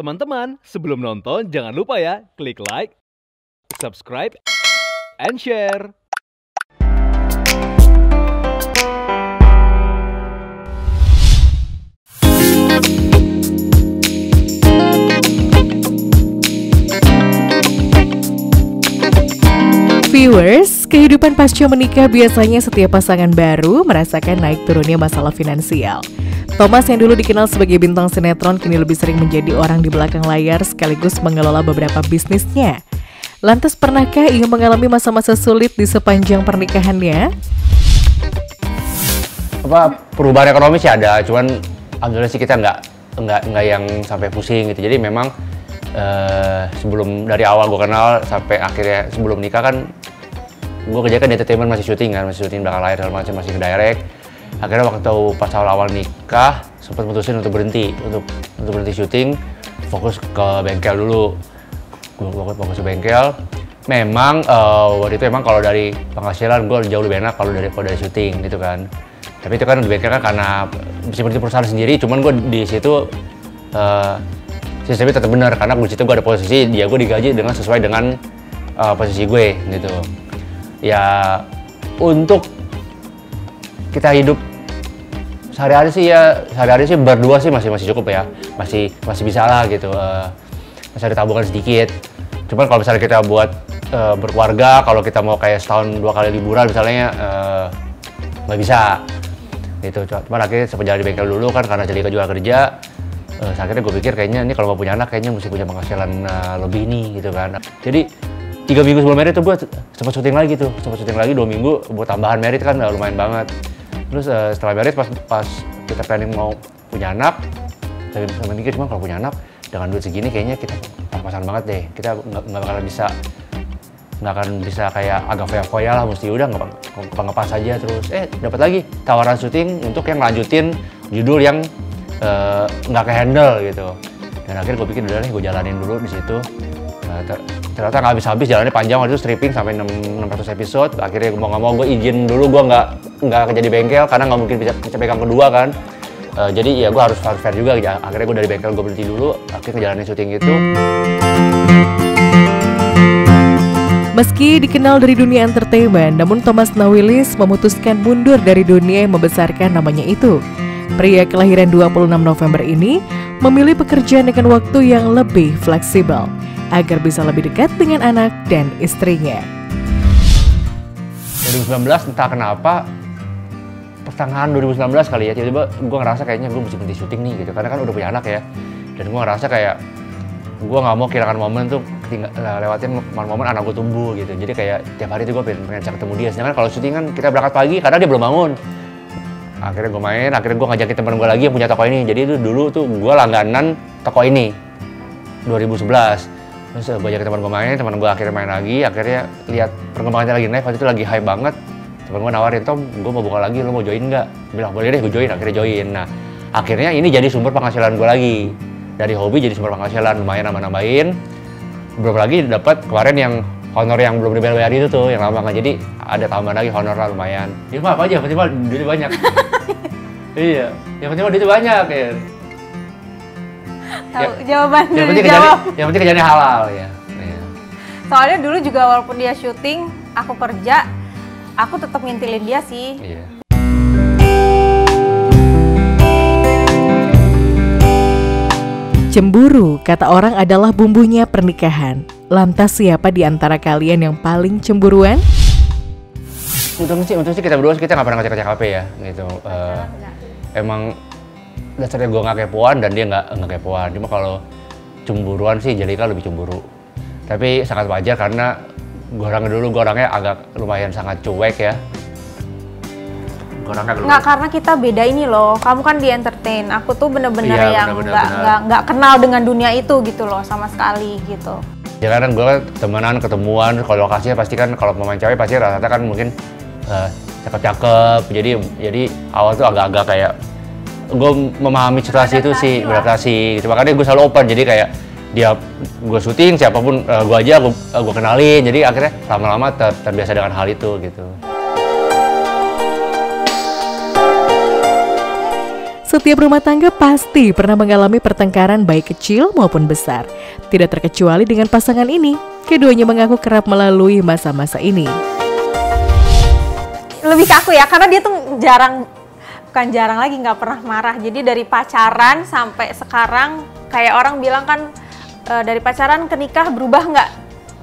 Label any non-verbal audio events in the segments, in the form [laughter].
Teman-teman, sebelum nonton jangan lupa ya klik like, subscribe, and share. Viewers, kehidupan pasca menikah biasanya setiap pasangan baru merasakan naik turunnya masalah finansial. Thomas yang dulu dikenal sebagai bintang sinetron kini lebih sering menjadi orang di belakang layar sekaligus mengelola beberapa bisnisnya. Lantas pernahkah ia mengalami masa-masa sulit di sepanjang pernikahannya? apa perubahan ekonomi sih ada cuman alhamdulillah sih kita nggak nggak nggak yang sampai pusing gitu jadi memang eh, sebelum dari awal gue kenal sampai akhirnya sebelum nikah kan gue kerja kan di entertainment masih syuting kan masih syuting belakang layar segala macam masih ke direct akhirnya waktu pas awal-awal nikah sempat mutusin untuk berhenti untuk untuk berhenti syuting. Fokus ke bengkel dulu. Gue fokus fokus ke bengkel. Memang eh, waktu itu emang kalau dari penghasilan gue jauh lebih enak kalau dari kalau dari syuting gitu kan. Tapi itu kan di bengkel kan karena seperti perusahaan sendiri cuman gue di situ eh, sistemnya tetap benar karena di situ gue ada posisi dia gue digaji dengan sesuai dengan eh, posisi gue gitu. Ya untuk kita hidup sehari-hari sih ya sehari-hari sih berdua sih masih masih cukup ya. Masih masih bisa lah gitu eh, masih ada tabungan sedikit. Cuman kalau misalnya kita buat eh, berkeluarga kalau kita mau kayak setahun dua kali liburan misalnya nggak bisa. Gitu cuman akhirnya sempat jalan di bengkel dulu kan karena Jelika juga kerja. Eh, akhirnya gue pikir kayaknya ini kalau mau punya anak kayaknya mesti punya penghasilan eh, lebih nih gitu kan. Jadi tiga minggu sebelum merit tuh gue sempat syuting lagi tuh sempat syuting lagi dua minggu buat tambahan merit kan lumayan banget terus eh, setelah merit pas pas kita planning mau punya anak saya sama mikir cuma kalau punya anak dengan duit segini kayaknya kita pas-pasan banget deh. Kita nggak bakalan bisa nggak akan bisa kayak agak foya-foya lah mesti udah nggak pengepas aja terus. Eh dapat lagi tawaran syuting untuk yang lanjutin judul yang eh, nggak ke handle gitu. Dan akhirnya gue pikir udah nih gue jalanin dulu di situ. Ter- ternyata nggak habis-habis jalannya panjang waktu itu stripping sampai 6, 600 episode akhirnya mau nggak mau gue izin dulu gue nggak nggak kerja di bengkel karena nggak mungkin bisa, pegang kedua kan Eh, jadi ya gue harus fair juga ya. akhirnya gue dari bengkel gue berhenti dulu akhirnya ngejalanin syuting itu Meski dikenal dari dunia entertainment, namun Thomas Nawilis memutuskan mundur dari dunia yang membesarkan namanya itu. Pria kelahiran 26 November ini memilih pekerjaan dengan waktu yang lebih fleksibel agar bisa lebih dekat dengan anak dan istrinya. 2019 entah kenapa pertengahan 2019 kali ya tiba-tiba gue ngerasa kayaknya gue mesti berhenti syuting nih gitu. Karena kan udah punya anak ya. Dan gue ngerasa kayak gue nggak mau kehilangan momen tuh ketinggal, lewatin momen-momen anak gue tumbuh gitu. Jadi kayak tiap hari tuh gue pengen, pengen ketemu dia. Sedangkan kalau syuting kan kita berangkat pagi karena dia belum bangun. Akhirnya gue main akhirnya gue ngajakin temen gue lagi yang punya toko ini. Jadi itu dulu tuh gue langganan toko ini 2011 terus gue ajakin teman gue main teman gue akhirnya main lagi akhirnya lihat perkembangannya lagi naik waktu itu lagi high banget. Temen gue nawarin Tom gue mau buka lagi lo mau join nggak? Bilang boleh deh gue join. Akhirnya join. Nah akhirnya ini jadi sumber penghasilan gue lagi. Dari hobi jadi sumber penghasilan lumayan nambah nambahin belum lagi dapat kemarin yang honor yang belum dibayar itu tuh yang lama nggak jadi ada tambahan lagi honor lah lumayan. Ya apa aja? Yang penting mah duitnya banyak. [laughs] Iya yang penting duitnya banyak ya Tahu jawaban yang penting kerjanya yang penting kerjanya halal ya Iya. Soalnya dulu juga walaupun dia syuting, aku kerja, aku tetap ngintilin dia sih. iya Cemburu, kata orang adalah bumbunya pernikahan. Lantas siapa di antara kalian yang paling cemburuan? untung sih untung sih kita berdua sih kita nggak pernah ngecek ngecek HP ya gitu Eh, emang dasarnya gue nggak kepoan dan dia nggak nggak kepoan cuma kalau cemburuan sih Jelika lebih cemburu tapi sangat wajar karena gue orangnya dulu gue orangnya agak lumayan sangat cuek ya orangnya Nggak karena kita beda ini loh. Kamu kan di entertain, aku tuh bener-bener Iya, yang nggak bener. nggak nggak kenal dengan dunia itu gitu loh sama sekali gitu. ya kadang gue temenan ketemuan kalau lokasinya pasti kan kalau pemain cewek pasti rata-rata kan mungkin eh, cakep-cakep jadi jadi awal tuh agak-agak kayak gue memahami situasi itu sih beradaptasi gitu makanya gue selalu open jadi kayak dia gue syuting siapa pun gue aja gue gue kenalin jadi akhirnya lama-lama ter- terbiasa dengan hal itu gitu Setiap rumah tangga pasti pernah mengalami pertengkaran baik kecil maupun besar. Tidak terkecuali dengan pasangan ini. Keduanya mengaku kerap melalui masa-masa ini. Lebih ke aku ya, karena dia tuh jarang, bukan jarang lagi nggak pernah marah. Jadi dari pacaran sampai sekarang, kayak orang bilang kan e, dari pacaran ke nikah berubah nggak?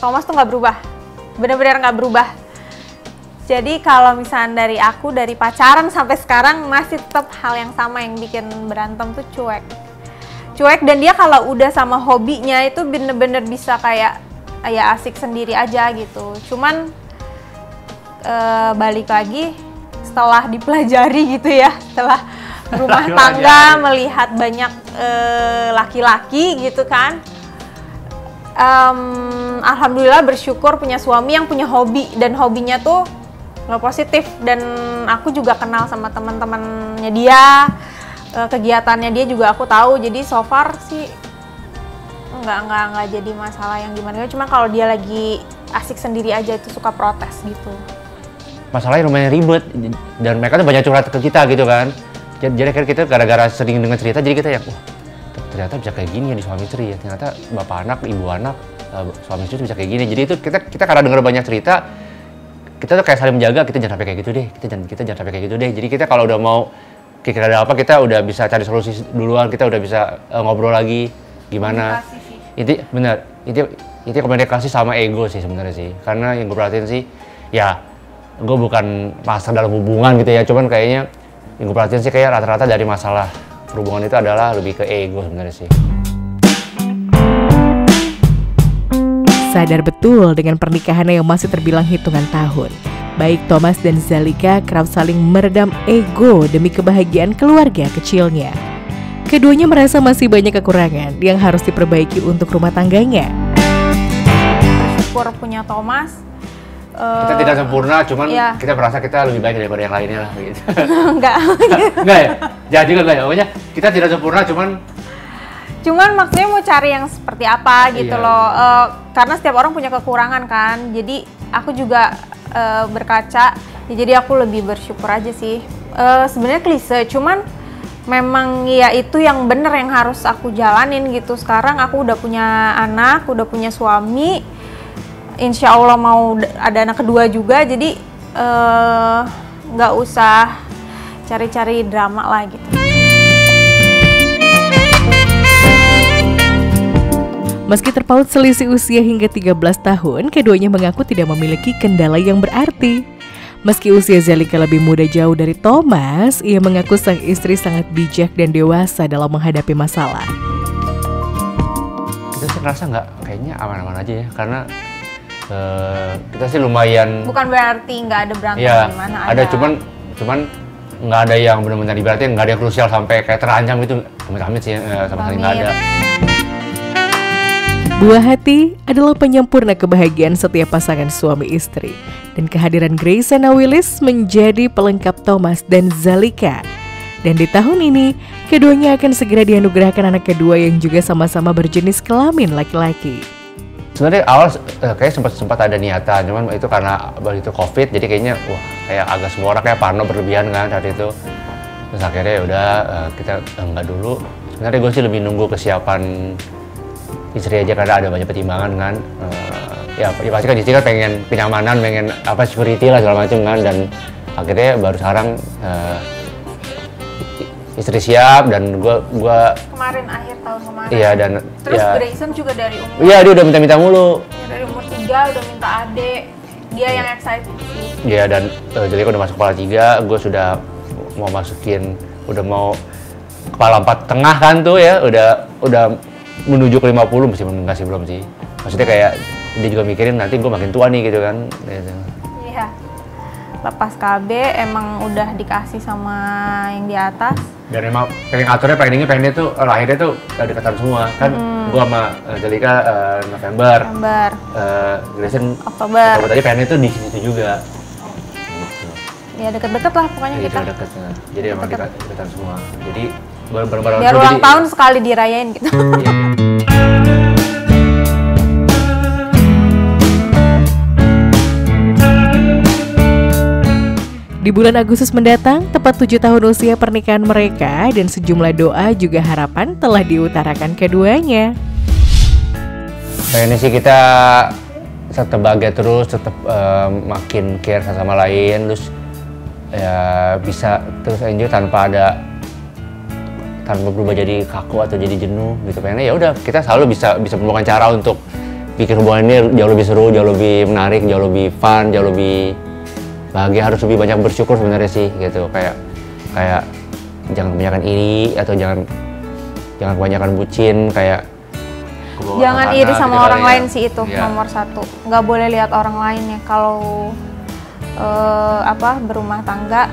Thomas tuh nggak berubah, benar-benar nggak berubah jadi kalau misalnya dari aku dari pacaran sampai sekarang masih tetap hal yang sama yang bikin berantem tuh cuek. Cuek dan dia kalau udah sama hobinya itu bener-bener bisa kayak ya asik sendiri aja gitu. Cuman e, balik lagi setelah dipelajari gitu ya, setelah rumah tangga melihat banyak eh, laki-laki e, gitu kan. Um, Alhamdulillah bersyukur punya suami yang punya hobi dan hobinya tuh nggak positif. Dan aku juga kenal sama teman-temannya dia eh, kegiatannya dia juga aku tahu. Jadi so far sih nggak nggak nggak jadi masalah yang gimana. Cuma kalau dia lagi asik sendiri aja itu suka protes gitu masalahnya lumayan ribet. Dan mereka tuh banyak curhat ke kita gitu kan. Jadi akhirnya kita gara-gara sering dengar cerita jadi kita ya wah ternyata bisa kayak gini ya di suami istri ya. Ternyata bapak anak ibu anak eh, suami istri bisa kayak gini. Jadi itu kita kita karena dengar banyak cerita kita tuh kayak saling menjaga kita jangan sampai kayak gitu deh kita jangan kita jangan sampai kayak gitu deh. Jadi kita kalau udah mau kira ada apa kita udah bisa cari solusi duluan kita udah bisa uh, ngobrol lagi. Gimana? Itu benar itu itu komunikasi sama ego sih sebenarnya sih. Karena yang gue perhatiin sih ya gue bukan masalah dalam hubungan gitu ya cuman kayaknya yang gue perhatiin sih kayak rata-rata dari masalah hubungan itu adalah lebih ke ego sebenarnya sih Sadar betul dengan pernikahannya yang masih terbilang hitungan tahun. Baik Thomas dan Zalika kerap saling meredam ego demi kebahagiaan keluarga kecilnya. Keduanya merasa masih banyak kekurangan yang harus diperbaiki untuk rumah tangganya. Bersyukur punya Thomas, kita tidak sempurna, cuman iya. kita merasa kita lebih baik daripada yang lainnya lah gitu. [laughs] enggak. [laughs] enggak ya? Jadi enggak ya? Pokoknya kita tidak sempurna, cuman cuman maksudnya mau cari yang seperti apa gitu iya. loh uh, karena setiap orang punya kekurangan kan jadi aku juga uh, berkaca ya jadi aku lebih bersyukur aja sih uh, sebenarnya klise cuman memang ya itu yang bener yang harus aku jalanin gitu sekarang aku udah punya anak udah punya suami insya Allah mau ada anak kedua juga jadi nggak uh, usah cari-cari drama lah gitu Meski terpaut selisih usia hingga 13 tahun, keduanya mengaku tidak memiliki kendala yang berarti. Meski usia Zelika lebih muda jauh dari Thomas, ia mengaku sang istri sangat bijak dan dewasa dalam menghadapi masalah. Kita sih ngerasa nggak, kayaknya aman-aman aja ya, karena uh, kita sih lumayan. Bukan berarti nggak ada berantem ya, gimana ada. Ada, cuman cuman nggak ada yang benar-benar berarti nggak ada yang krusial sampai kayak terancam itu, amit-amit sih uh, sama sekali nggak ada. Buah hati adalah penyempurna kebahagiaan setiap pasangan suami istri. Dan kehadiran Graysana Willis menjadi pelengkap Thomas dan Zalika. Dan di tahun ini, keduanya akan segera dianugerahkan anak kedua yang juga sama-sama berjenis kelamin laki-laki. Sebenarnya awal eh, kayak sempat sempat ada niatan, cuman itu karena begitu covid, jadi kayaknya wah kayak agak semua orang kayak parno berlebihan kan saat itu. Terus akhirnya ya udah eh, kita enggak dulu. Sebenarnya gue sih lebih nunggu kesiapan istri aja karena ada banyak pertimbangan kan uh, ya, ya pasti kan istri kan pengen kenyamanan pengen apa security lah segala macam kan dan akhirnya baru sekarang uh, istri siap dan gua gua kemarin akhir tahun kemarin. Iya dan terus ya, Grayson juga dari umur iya dia udah minta-minta mulu. Ya, dari umur tiga udah minta adik dia yang excited sih. Iya dan uh, jadi udah masuk kepala tiga gue sudah mau masukin udah mau kepala empat tengah kan tuh ya udah udah menuju ke 50 mesti enggak sih belum sih. Maksudnya kayak dia juga mikirin nanti gue makin tua nih gitu kan gitu. iya lepas KB emang udah dikasih sama yang di atas. Dan emang pengen aturnya pengen ini pengen itu lahirnya tuh dekatan semua. Kan hmm. gue sama uh, Jalika uh, November. November. Uh, Grayson Oktober. Oktober tadi pengen itu di situ juga. Gitu. ya deket-deket lah pokoknya ya, kita. deket, nah. jadi emang deket. dekatan semua. Jadi bareng-bareng biar ulang tahun sekali dirayain gitu [laughs] bulan Agustus mendatang, tepat tujuh tahun usia pernikahan mereka dan sejumlah doa juga harapan telah diutarakan keduanya. Pengennya sih kita tetap bahagia terus, tetap eh, makin care satu sama lain, terus ya bisa terus enjoy tanpa ada tanpa berubah jadi kaku atau jadi jenuh gitu. Pengennya ya udah kita selalu bisa bisa menemukan cara untuk bikin hubungan ini jauh lebih seru, jauh lebih menarik, jauh lebih fun, jauh lebih bahagia harus lebih banyak bersyukur sebenarnya sih gitu kayak kayak jangan kebanyakan iri atau jangan jangan kebanyakan bucin kayak Jangan iri sana sama gitu orang ya. lain sih itu Iya. nomor satu. Nggak boleh lihat orang lain ya. Kalau eh, apa berumah tangga,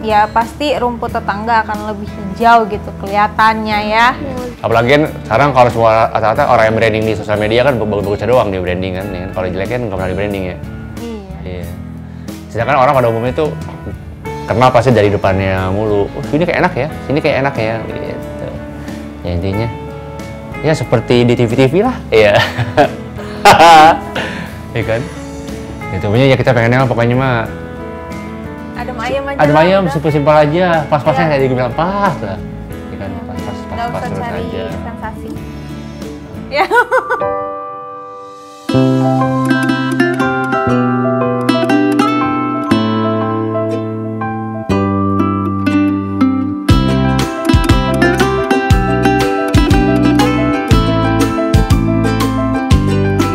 ya pasti rumput tetangga akan lebih hijau gitu kelihatannya ya. apalagi kan sekarang kalau semua rata-rata orang yang branding di sosial media kan bagus-bagusnya doang di branding kan, ya kan? kalau jelek kan nggak pernah di branding ya Iya. Iya. Sedangkan orang pada umumnya tuh kenal pasti dari depannya mulu. Oh, sini kayak enak ya, sini kayak enak ya. Gitu. Ya intinya, ya seperti di TV-TV lah. Iya. Iya [laughs] kan? Itu punya ya kita pengennya pokoknya mah Adem ayam aja. ada lah, ayam simpel-simpel aja, pas-pasnya kayak bilang pas lah. Iya kan, pas-pas, Nggak pas-pas usah terus aja. sensasi. [laughs] Ya. [laughs]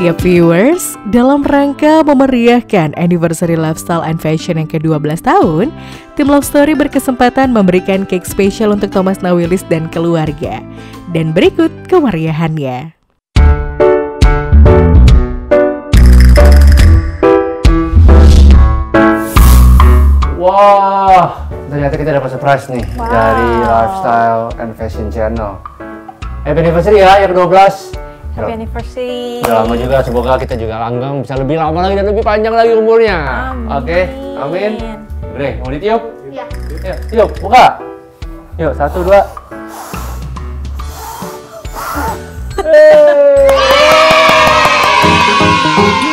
Ya viewers, dalam rangka memeriahkan anniversary lifestyle and fashion yang ke-12 tahun, tim Love Story berkesempatan memberikan cake spesial untuk Thomas Nawilis dan keluarga. Dan berikut kemeriahannya. Wah, ternyata kita dapat surprise nih Wow. dari Lifestyle and Fashion Channel. Happy anniversary ya, yang ke-12. Happy anniversary. Udah lama juga, semoga kita juga langgeng bisa lebih lama lagi dan lebih panjang lagi umurnya. Amin. Oke, amin. Bre, mau ditiup? Iya. Yuk, tiup, buka. Yuk, satu, dua. [laughs]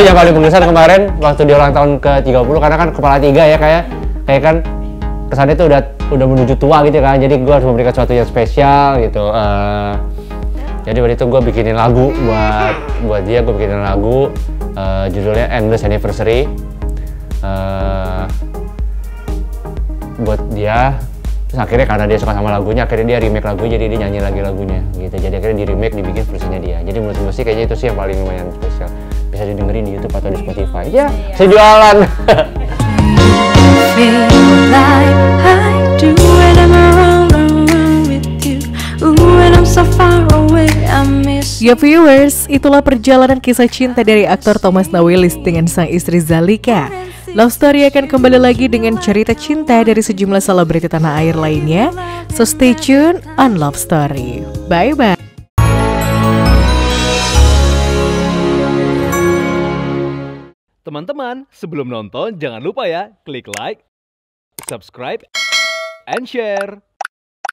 Justru yang paling berkesan kemarin waktu di ulang tahun ke-30 karena kan kepala tiga ya kayak kayak kan kesannya tuh udah udah menuju tua gitu kan. Jadi gue harus memberikan sesuatu yang spesial gitu Eh, jadi waktu itu gue bikinin lagu buat buat dia gue bikinin lagu eh, judulnya Endless Anniversary Eh, buat dia. Terus akhirnya karena dia suka sama lagunya akhirnya dia remake lagu jadi dia nyanyi lagi lagunya gitu. Jadi akhirnya di remake dibikin versinya dia. Jadi menurut gue sih kayaknya itu sih yang paling lumayan spesial bisa didengerin di YouTube atau di Spotify ya saya jualan [laughs] Ya viewers, itulah perjalanan kisah cinta dari aktor Thomas Nawilis dengan sang istri Zalika. Love Story akan kembali lagi dengan cerita cinta dari sejumlah selebriti tanah air lainnya. So stay tune on Love Story. Bye Teman-teman, sebelum nonton jangan lupa ya klik like, subscribe, and share.